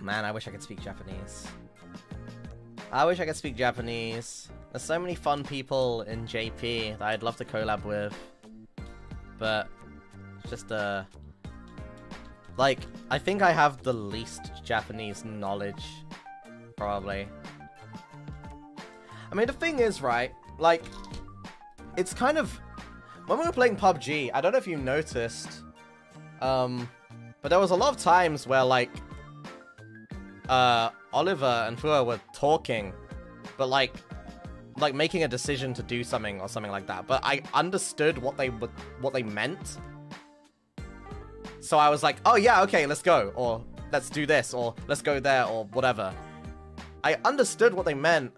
Man, I wish I could speak Japanese. I wish I could speak Japanese. There's so many fun people in JP that I'd love to collab with. But, it's just, uh... Like, I think I have the least Japanese knowledge. Probably. I mean, the thing is, right? Like, it's kind of... When we were playing PUBG, I don't know if you noticed, um, but there was a lot of times where, like, uh, Oliver and Fuwa were talking, but, like, like making a decision to do something or something like that. But I understood what they what they meant. So I was like, oh yeah, okay, let's go. Or let's do this. Or let's go there. Or whatever. I understood what they meant.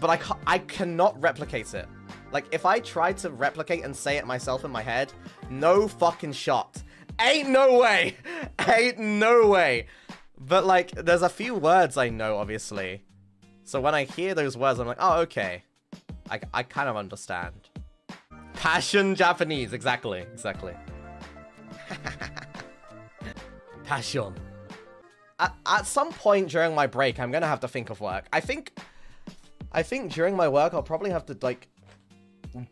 But I, ca I cannot replicate it. Like, if I tried to replicate and say it myself in my head, no fucking shot. Ain't no way. Ain't no way. But, like, there's a few words I know, obviously. So when I hear those words, I'm like, oh, okay. I, I kind of understand. Passion Japanese. Exactly. Exactly. Passion. At, at some point during my break, I'm to have to think of work. I think... I think during my work, I'll probably have to, like,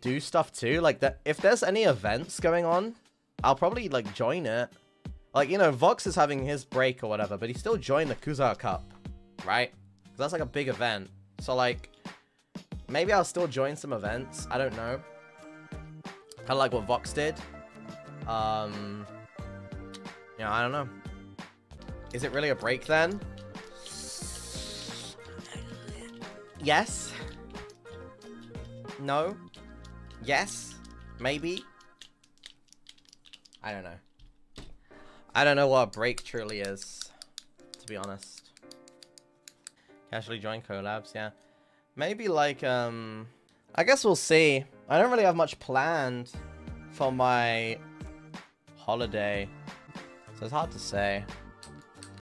do stuff too. Like, that if there's any events going on, I'll probably, like, join it. Like, you know, Vox is having his break or whatever, but he still joined the Kuzuha Cup, right? Cause That's, like, a big event. So, like, maybe I'll still join some events. I don't know. Kind of like what Vox did. Um, yeah, I don't know. Is it really a break then? Yes. No. Yes. Maybe. I don't know. I don't know what a break truly is, to be honest. Casually join collabs, yeah. Maybe like, um... I guess we'll see. I don't really have much planned for my holiday. So it's hard to say.